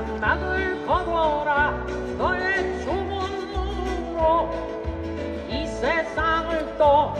향락을 걸어라. 너의 주문으로 이 세상을 또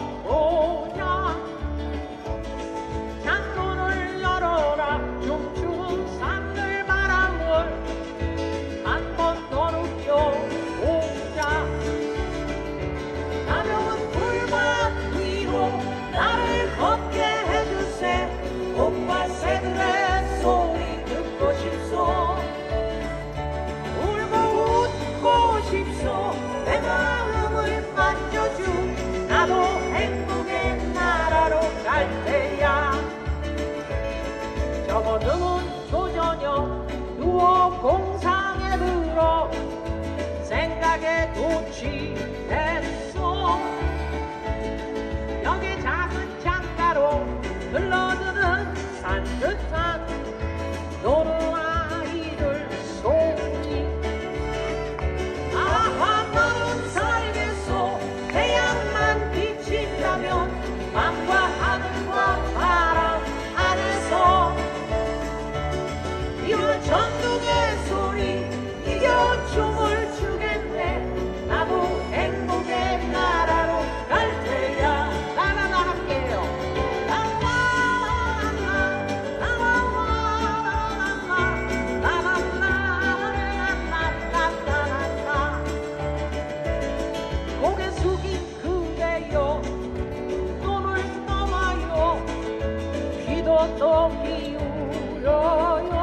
Father. Toki you Yo